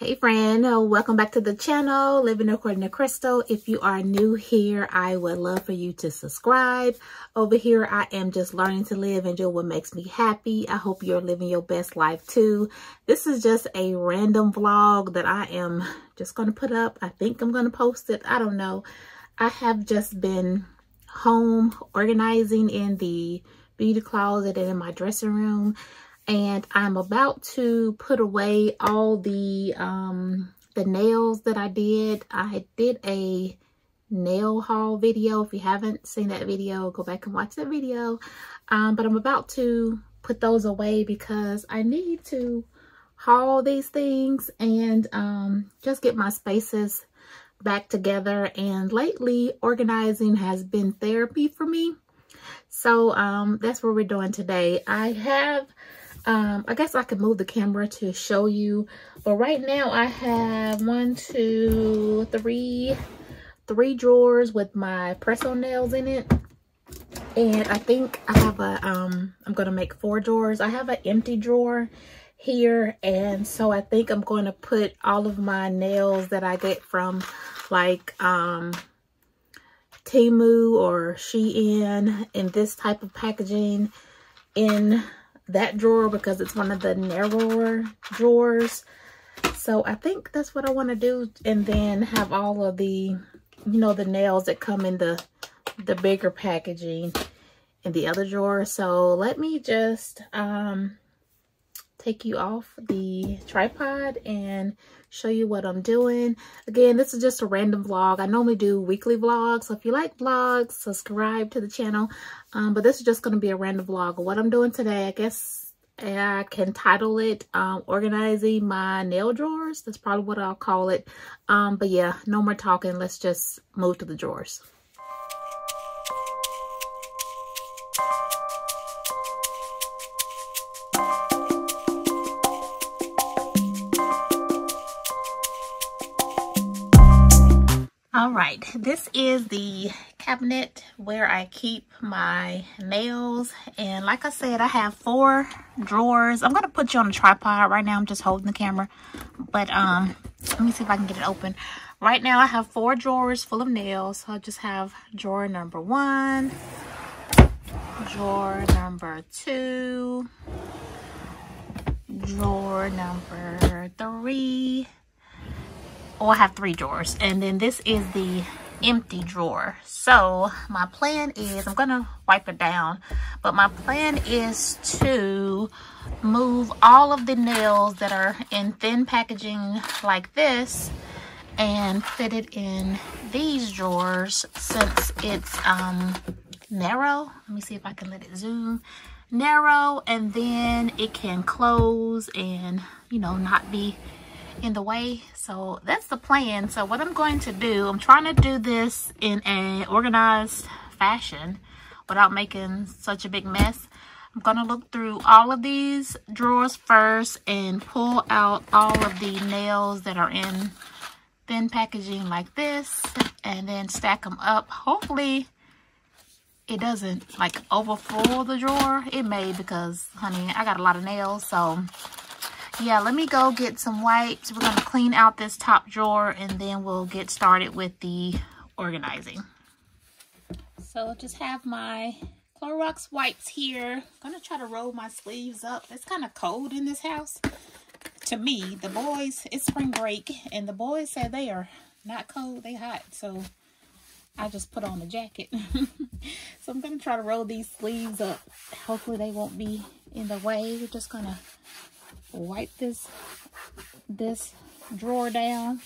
Hey friend, uh, welcome back to the channel, Living According to Crystal. If you are new here, I would love for you to subscribe. Over here, I am just learning to live and do what makes me happy. I hope you're living your best life too. This is just a random vlog that I am just going to put up. I think I'm going to post it. I don't know. I have just been home organizing in the beauty closet and in my dressing room and I'm about to put away all the um, the nails that I did. I did a nail haul video. If you haven't seen that video, go back and watch that video. Um, but I'm about to put those away because I need to haul these things and um, just get my spaces back together. And lately, organizing has been therapy for me. So um, that's what we're doing today. I have um, I guess I could move the camera to show you. But right now I have one, two, three, three drawers with my press-on nails in it. And I think I have a, um, I'm to make four drawers. I have an empty drawer here. And so I think I'm going to put all of my nails that I get from like, um, Temu or Shein in this type of packaging in that drawer because it's one of the narrower drawers. So I think that's what I want to do. And then have all of the, you know, the nails that come in the, the bigger packaging in the other drawer. So let me just um, take you off the tripod and show you what I'm doing. Again, this is just a random vlog. I normally do weekly vlogs. So if you like vlogs, subscribe to the channel. Um, but this is just going to be a random vlog. What I'm doing today, I guess I can title it um, Organizing My Nail Drawers. That's probably what I'll call it. Um, but yeah, no more talking. Let's just move to the drawers. All right, this is the cabinet where I keep my nails. And like I said, I have four drawers. I'm gonna put you on a tripod. Right now, I'm just holding the camera. But um, let me see if I can get it open. Right now, I have four drawers full of nails. So I just have drawer number one, drawer number two, drawer number three, oh, I have three drawers. And then this is the empty drawer. So my plan is, I'm going to wipe it down, but my plan is to move all of the nails that are in thin packaging like this and fit it in these drawers since it's um, narrow. Let me see if I can let it zoom. Narrow and then it can close and, you know, not be in the way. So that's the plan. So what i'm going to do i'm trying to do this in an organized fashion without making such a big mess. I'm going to look through all of these drawers first and pull out all of the nails that are in thin packaging like this and then stack them up. Hopefully it doesn't like overfull the drawer. It may because honey i got a lot of nails so yeah, let me go get some wipes. We're going to clean out this top drawer and then we'll get started with the organizing. So just have my Clorox wipes here. I'm going to try to roll my sleeves up. It's kind of cold in this house. To me, the boys, it's spring break and the boys said they are not cold, they hot. So I just put on a jacket. so I'm going to try to roll these sleeves up. Hopefully they won't be in the way. We're just going to wipe this this drawer down.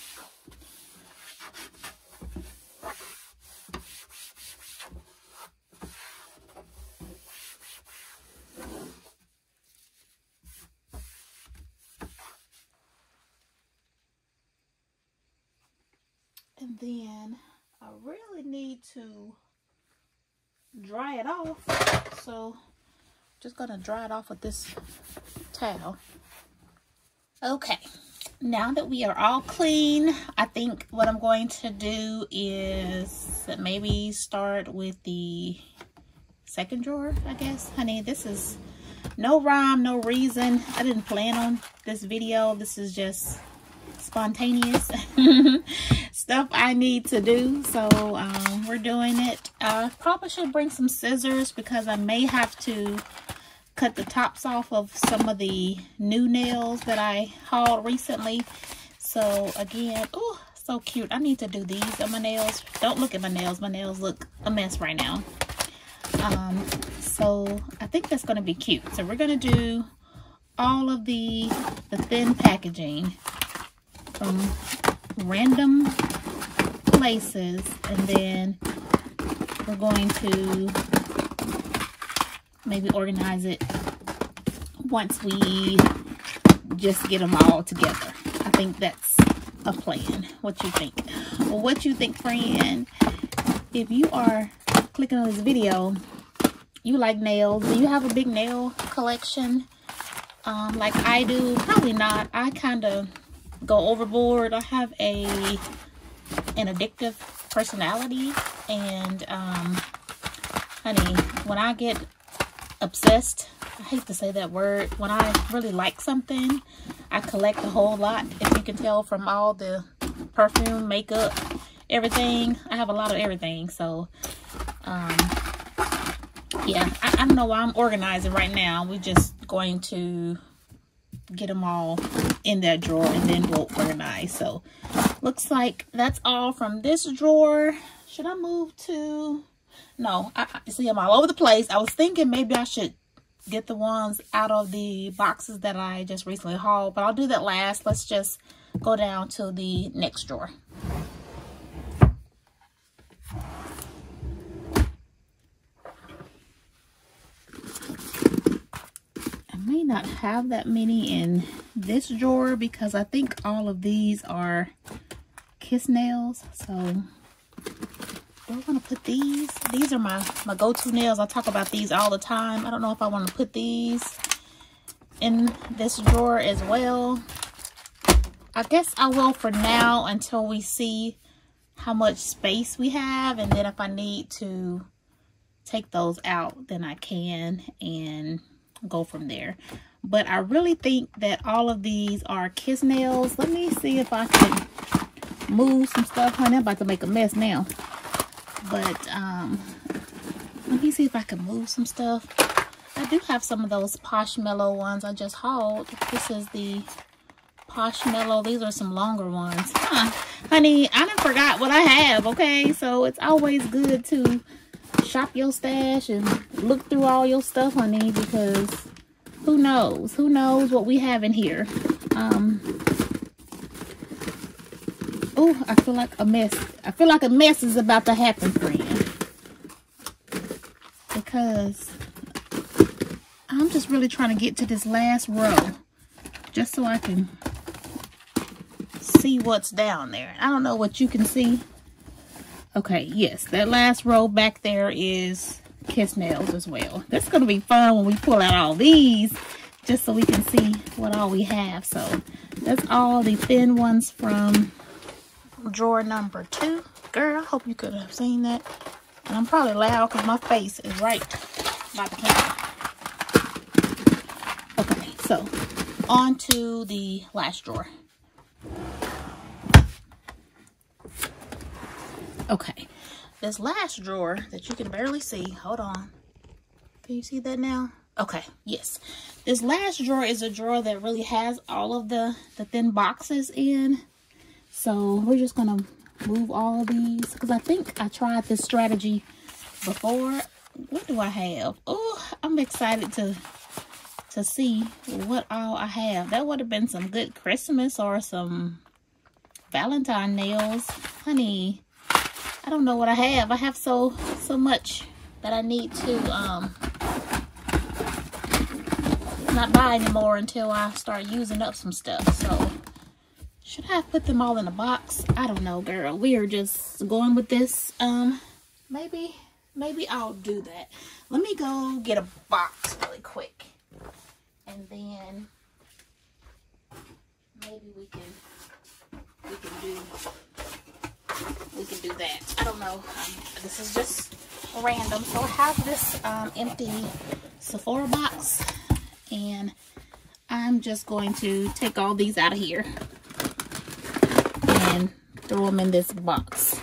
And then I really need to dry it off. So just gonna dry it off with this towel. Okay, now that we are all clean, I think what I'm going to do is maybe start with the second drawer, I guess. Honey, this is no rhyme, no reason. I didn't plan on this video. This is just spontaneous stuff I need to do. So um, we're doing it. I probably should bring some scissors because I may have to cut the tops off of some of the new nails that I hauled recently. So again, oh, so cute. I need to do these on my nails. Don't look at my nails. My nails look a mess right now. Um, so I think that's going to be cute. So we're going to do all of the, the thin packaging from random places. And then we're going to maybe organize it once we just get them all together. I think that's a plan. What you think? Well, what you think, friend? If you are clicking on this video, you like nails. Do you have a big nail collection um, like I do? Probably not. I kind of go overboard. I have a an addictive personality and um, honey, when I get obsessed, I hate to say that word, when I really like something, I collect a whole lot. If you can tell from all the perfume, makeup, everything, I have a lot of everything. So, um, yeah, I, I don't know why I'm organizing right now. We're just going to get them all in that drawer and then we'll organize. So, looks like that's all from this drawer. Should I move to... No, I, I see I'm all over the place. I was thinking maybe I should get the ones out of the boxes that I just recently hauled, but I'll do that last. Let's just go down to the next drawer. I may not have that many in this drawer because I think all of these are kiss nails. So want to put these? These are my, my go-to nails. I talk about these all the time. I don't know if I want to put these in this drawer as well. I guess I will for now until we see how much space we have. And then if I need to take those out, then I can and go from there. But I really think that all of these are kiss nails. Let me see if I can move some stuff. Honey, I'm about to make a mess now. But um, let me see if I can move some stuff. I do have some of those Poshmallow ones I just hauled. This is the Poshmallow. These are some longer ones. Huh. Honey, I didn't forgot what I have, okay? So it's always good to shop your stash and look through all your stuff, honey, because who knows? Who knows what we have in here? Um, Oh, I feel like a mess. I feel like a mess is about to happen, friend. Because I'm just really trying to get to this last row. Just so I can see what's down there. I don't know what you can see. Okay, yes, that last row back there is kiss nails as well. That's going to be fun when we pull out all these just so we can see what all we have. So that's all the thin ones from drawer number two. Girl, I hope you could have seen that. And I'm probably loud because my face is right by the camera. Okay, so on to the last drawer. Okay, this last drawer that you can barely see, hold on. Can you see that now? Okay, yes. This last drawer is a drawer that really has all of the, the thin boxes in. So we're just to move all these because I think I tried this strategy before. What do I have? Oh, I'm excited to to see what all I have. That would have been some good Christmas or some Valentine nails. Honey, I don't know what I have. I have so so much that I need to um not buy anymore until I start using up some stuff. So should I put them all in a box? I don't know, girl. We are just going with this. Um, maybe, maybe I'll do that. Let me go get a box really quick. And then maybe we can, we can do, we can do that. I don't know. Um, this is just random. So I have this um, empty Sephora box. And I'm just going to take all these out of here throw them in this box.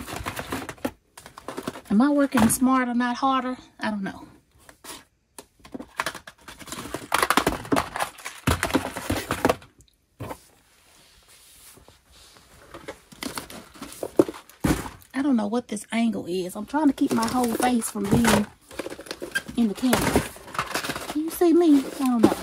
Am I working smarter, not harder? I don't know. I don't know what this angle is. I'm trying to keep my whole face from being in the camera. Can you see me? I don't know.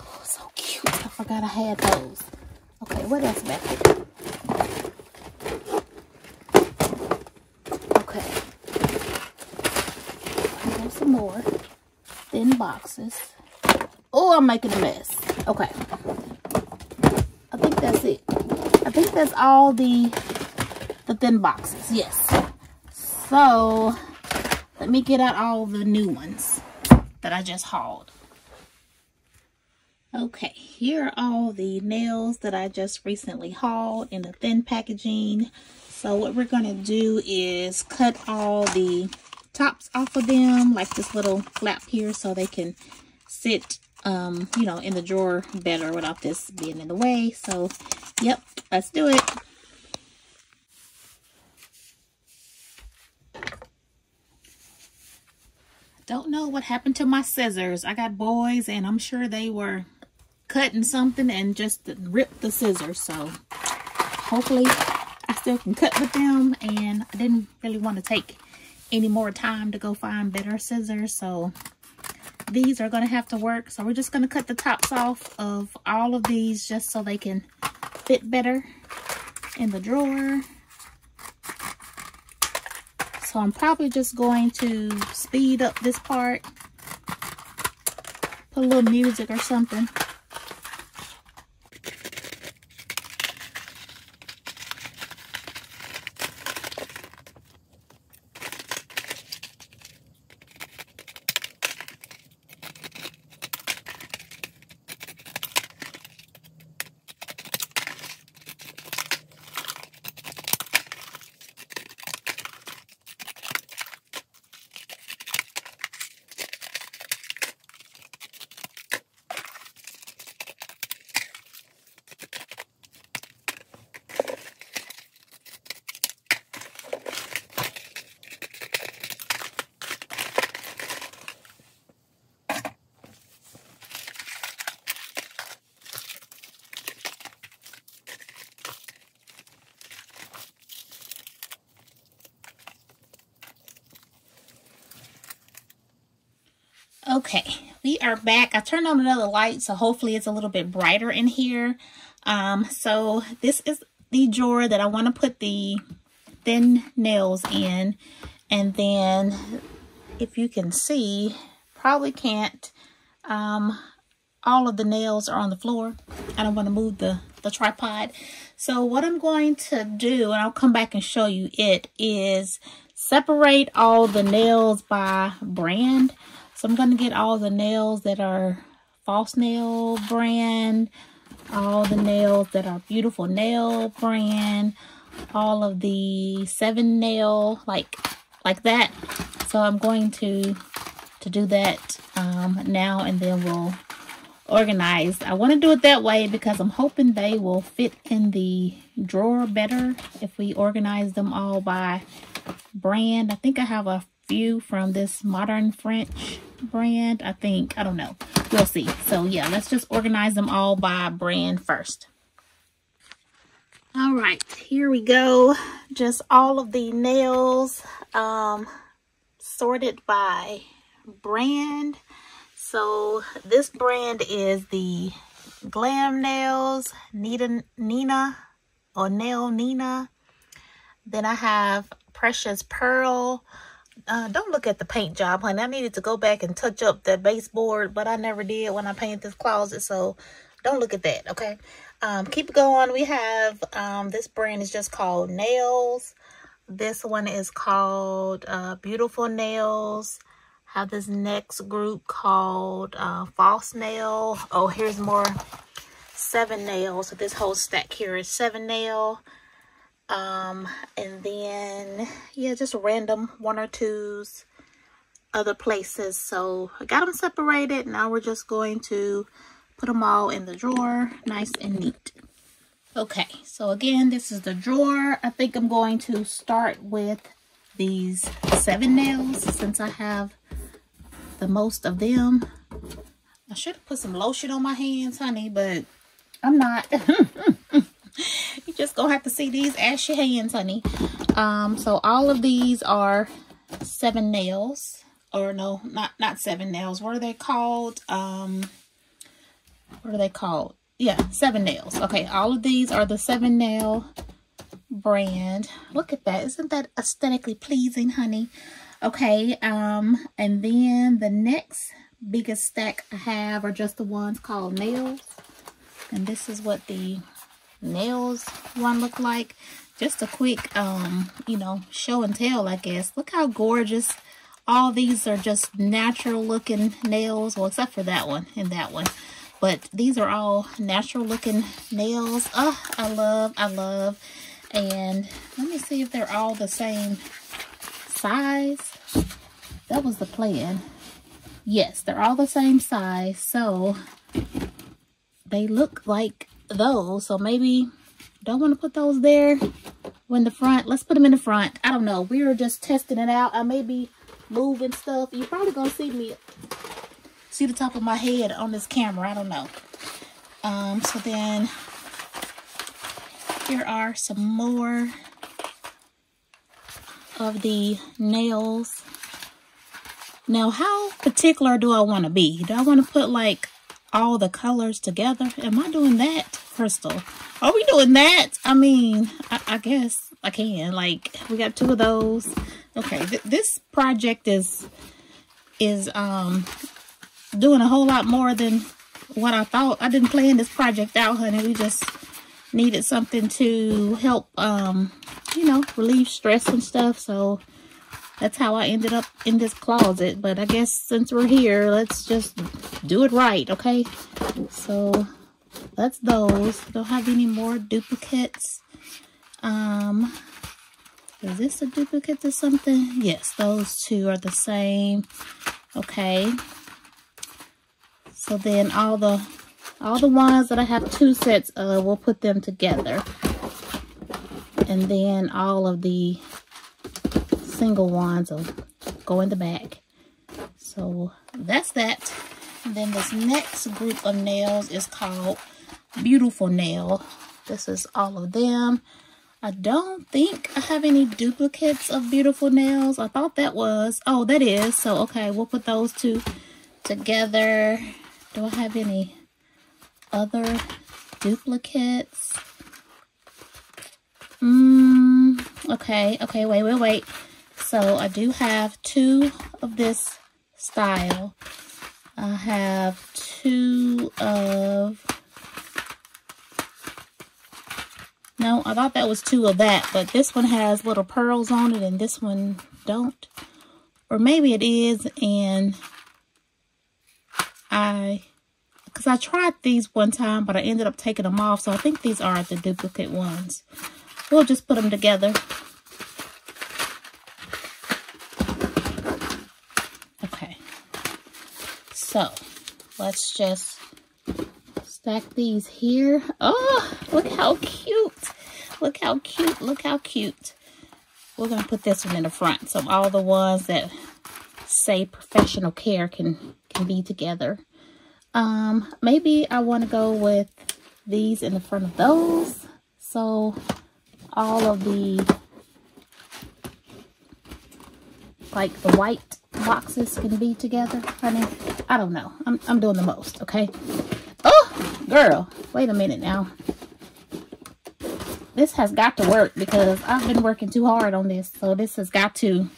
Oh, so cute. I forgot I had those. Okay, what else back here? Okay. Some more thin boxes. Oh, I'm making a mess. Okay. I think that's it. I think that's all the the thin boxes. Yes. So, let me get out all the new ones that I just hauled. Okay, here are all the nails that I just recently hauled in the thin packaging. So what we're going to do is cut all the tops off of them, like this little flap here, so they can sit, um, you know, in the drawer better without this being in the way. So, yep, let's do it. Don't know what happened to my scissors. I got boys and I'm sure they were cutting something and just ripped the scissors. So hopefully I still can cut with them. And I didn't really want to take any more time to go find better scissors. So these are going to have to work. So we're just going to cut the tops off of all of these just so they can fit better in the drawer. So I'm probably just going to speed up this part. Put a little music or something. Okay, we are back. I turned on another light, so hopefully it's a little bit brighter in here. Um, so this is the drawer that I want to put the thin nails in. And then, if you can see, probably can't, um, all of the nails are on the floor. I don't want to move the, the tripod. So what I'm going to do, and I'll come back and show you it, is separate all the nails by brand. So I'm going to get all the nails that are False Nail brand, all the nails that are Beautiful Nail brand, all of the Seven Nail, like like that. So I'm going to to do that um, now and then we'll organize. I want to do it that way because I'm hoping they will fit in the drawer better if we organize them all by brand. I think I have a few from this Modern French brand. I think, I don't know. We'll see. So yeah, let's just organize them all by brand first. All right, here we go. Just all of the nails um, sorted by brand. So this brand is the Glam Nails, Nita, Nina, or Nail Nina. Then I have Precious Pearl, uh, don't look at the paint job, honey. I needed to go back and touch up that baseboard, but I never did when I painted this closet, so don't look at that, okay? Um, keep going. We have, um, this brand is just called Nails. This one is called uh, Beautiful Nails. Have this next group called uh, False Nail. Oh, here's more Seven Nails. So this whole stack here is Seven Nail. Um, and then, yeah, just random one or twos other places. So I got them separated. Now we're just going to put them all in the drawer, nice and neat. Okay, so again, this is the drawer. I think I'm going to start with these seven nails since I have the most of them. I should have put some lotion on my hands, honey, but I'm not. you just gonna have to see these ashy hands, honey. Um, so all of these are seven nails. Or no, not not seven nails. What are they called? Um, what are they called? Yeah, seven nails. Okay, all of these are the seven nail brand. Look at that. Isn't that aesthetically pleasing, honey? Okay, um, and then the next biggest stack I have are just the ones called nails. And this is what the nails one look like. Just a quick, um, you know, show and tell, I guess. Look how gorgeous. All these are just natural looking nails. Well, except for that one and that one. But these are all natural looking nails. Oh, I love, I love. And let me see if they're all the same size. That was the plan. Yes, they're all the same size. So they look like those. So maybe don't want to put those there in the front. Let's put them in the front. I don't know. We were just testing it out. I may be moving stuff. You're probably going to see me see the top of my head on this camera. I don't know. Um, so then here are some more of the nails. Now, how particular do I want to be? Do I want to put like all the colors together? Am I doing that, Crystal? Are we doing that? I mean, I, I guess I can. Like, we got two of those. Okay, th this project is is um doing a whole lot more than what I thought. I didn't plan this project out, honey. We just needed something to help, um, you know, relieve stress and stuff. So that's how I ended up in this closet. But I guess since we're here, let's just do it right, okay? So that's those. Don't have any more duplicates. Um, is this a duplicate to something? Yes, those two are the same. Okay. So then all the all the ones that I have two sets of, we'll put them together. And then all of the single ones will go in the back. So that's that. And then this next group of nails is called Beautiful Nail. This is all of them. I don't think I have any duplicates of Beautiful Nails. I thought that was. Oh, that is. So, okay, we'll put those two together. Do I have any other duplicates? Mm, okay, okay, wait, wait, wait. So I do have two of this style. I have two of... No, I thought that was two of that, but this one has little pearls on it and this one don't. Or maybe it is and I because I tried these one time, but I ended up taking them off. So I think these are the duplicate ones. We'll just put them together. Okay. So, let's just stack these here. Oh, look how cute. Look how cute. Look how cute. We're going to put this one in the front. So all the ones that say professional care can, can be together. Um, maybe I want to go with these in the front of those. So all of the, like the white boxes can be together, honey. I don't know. I'm, I'm doing the most, okay? Oh, girl, wait a minute now. This has got to work because I've been working too hard on this. So this has got to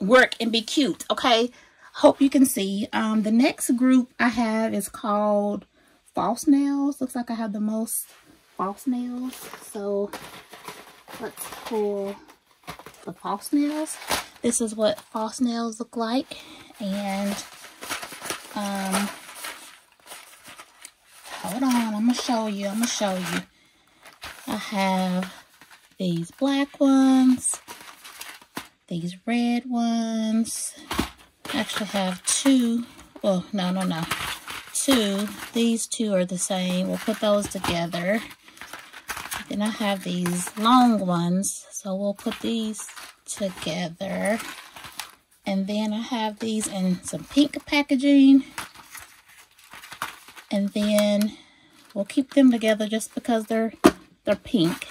work and be cute, okay? hope you can see. Um, the next group I have is called false nails. Looks like I have the most false nails. So let's pull the false nails. This is what false nails look like. And um, hold on, I'm going to show you. I'm going to show you. I have these black ones, these red ones. I actually have two. Well, no, no, no. Two. These two are the same. We'll put those together. Then I have these long ones. So we'll put these together. And then I have these in some pink packaging. And then we'll keep them together just because they're they're pink.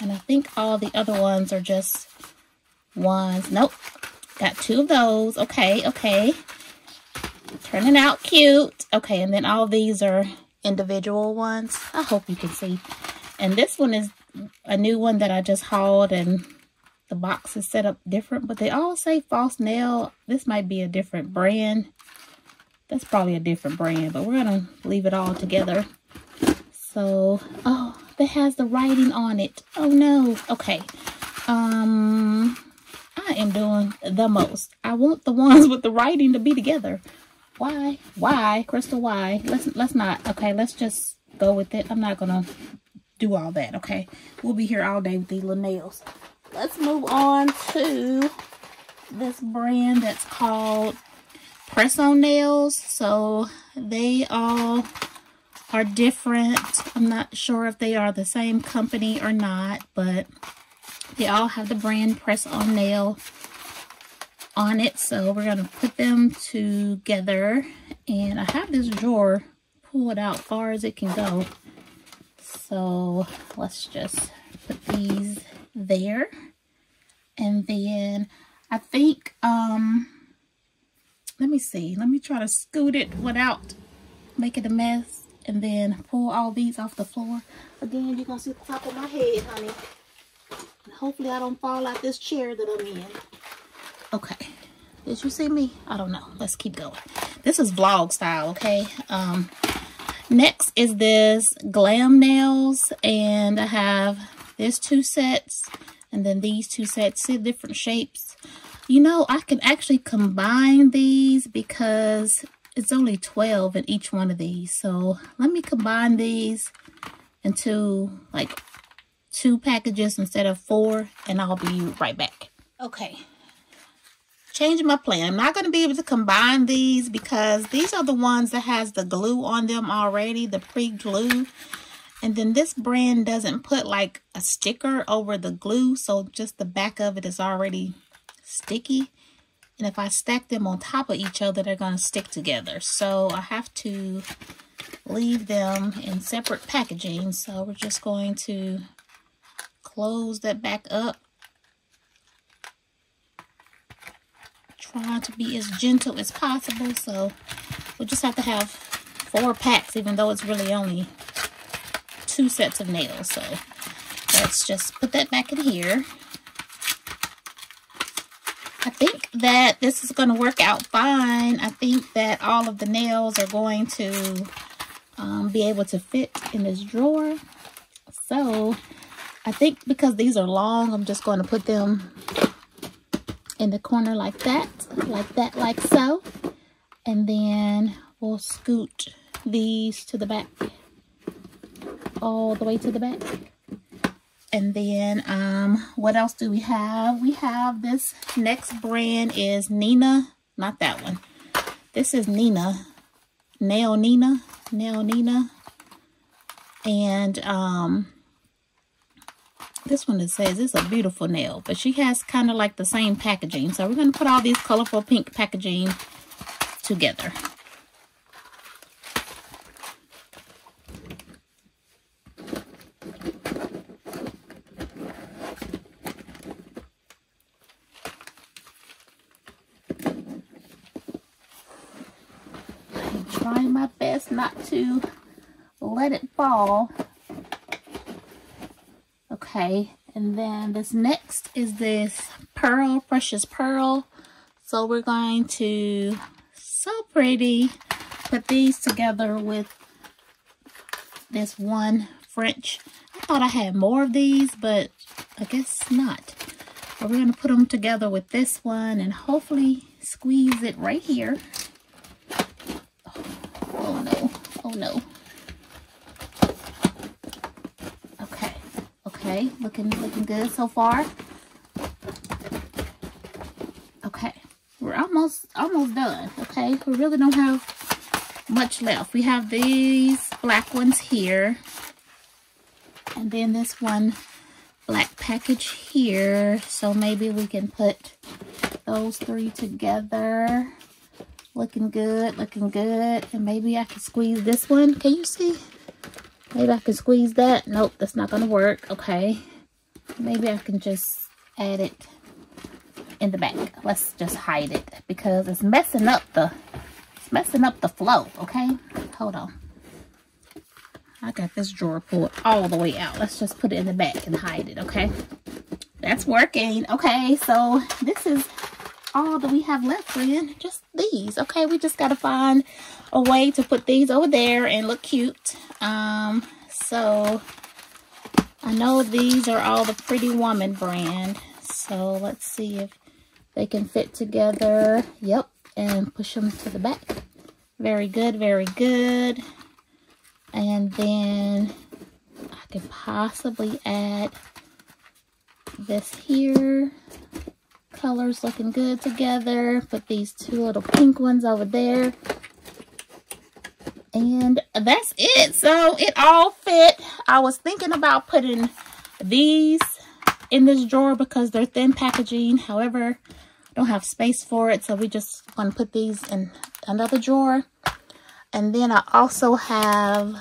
And I think all the other ones are just ones. Nope. Got two of those. Okay, okay. Turning out cute. Okay, and then all these are individual ones. I hope you can see. And this one is a new one that I just hauled and the box is set up different, but they all say false nail. This might be a different brand. That's probably a different brand, but we're going to leave it all together. So, oh, that has the writing on it. Oh, no. Okay. Um, I am doing the most. I want the ones with the writing to be together. Why? Why? Crystal, why? Let's, let's not. Okay, let's just go with it. I'm not going to do all that, okay? We'll be here all day with these little nails let's move on to this brand that's called Press On Nails. So they all are different. I'm not sure if they are the same company or not, but they all have the brand Press On Nail on it. So we're going to put them together. And I have this drawer pulled out far as it can go. So let's just put these there. And then I think, um, let me see. Let me try to scoot it without making a mess. And then pull all these off the floor. Again, you're going to see the top of my head, honey. And hopefully I don't fall out this chair that I'm in. Okay. Did you see me? I don't know. Let's keep going. This is vlog style, okay? Um, next is this Glam Nails. And I have there's two sets. And then these two sets, see different shapes. You know, I can actually combine these because it's only 12 in each one of these. So let me combine these into like two packages instead of four and I'll be right back. Okay, changing my plan. I'm not going to be able to combine these because these are the ones that has the glue on them already, the pre-glue. And then this brand doesn't put like a sticker over the glue. So just the back of it is already sticky. And if I stack them on top of each other, they're going to stick together. So I have to leave them in separate packaging. So we're just going to close that back up. Trying to be as gentle as possible. So we'll just have to have four packs, even though it's really only two sets of nails. So let's just put that back in here. I think that this is going to work out fine. I think that all of the nails are going to um, be able to fit in this drawer. So I think because these are long, I'm just going to put them in the corner like that, like that, like so. And then we'll scoot these to the back all the way to the back. And then, um, what else do we have? We have this next brand is Nina. Not that one. This is Nina. Nail Nina. Nail Nina. And, um, this one it says it's a beautiful nail. But she has kind of like the same packaging. So we're going to put all these colorful pink packaging together. trying my best not to let it fall. Okay, and then this next is this Pearl, Precious Pearl. So we're going to, so pretty, put these together with this one French. I thought I had more of these, but I guess not. But we're going to put them together with this one and hopefully squeeze it right here. Oh no. Oh no. Okay. Okay. Looking looking good so far. Okay, we're almost almost done. Okay, we really don't have much left. We have these black ones here. And then this one black package here. So maybe we can put those three together. Looking good, looking good. And maybe I can squeeze this one. Can you see? Maybe I can squeeze that. Nope, that's not going to work. Okay. Maybe I can just add it in the back. Let's just hide it because it's messing up the it's messing up the flow, okay? Hold on. I got this drawer pulled all the way out. Let's just put it in the back and hide it, okay? That's working. Okay, so this is all that we have left, friend. Just these, okay? We just got to find a way to put these over there and look cute. Um, so I know these are all the Pretty Woman brand. So let's see if they can fit together. Yep, and push them to the back. Very good, very good. And then I can possibly add this here. Colors looking good together. Put these two little pink ones over there. And that's it. So it all fit. I was thinking about putting these in this drawer because they're thin packaging. However, I don't have space for it. So we just want to put these in another drawer. And then I also have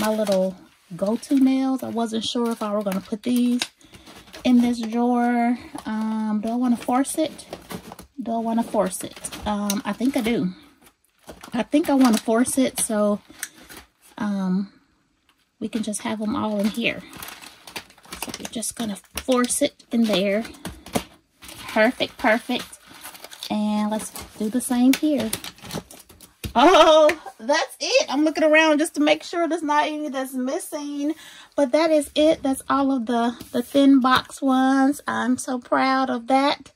my little go-to nails. I wasn't sure if I were going to put these in this drawer. Um, do I want to force it? Do I want to force it? Um, I think I do. I think I want to force it so um, we can just have them all in here. So we're just going to force it in there. Perfect, perfect. And let's do the same here. Oh, that's it. I'm looking around just to make sure there's not any that's missing. But that is it. That's all of the, the thin box ones. I'm so proud of that.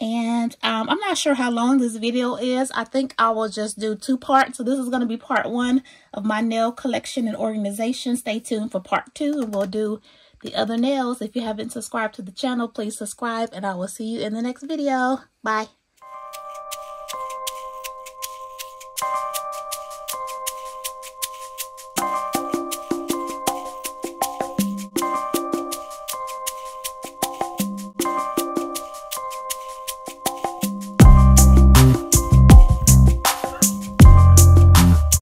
And um, I'm not sure how long this video is. I think I will just do two parts. So this is going to be part one of my nail collection and organization. Stay tuned for part two and we'll do the other nails. If you haven't subscribed to the channel, please subscribe and I will see you in the next video. Bye.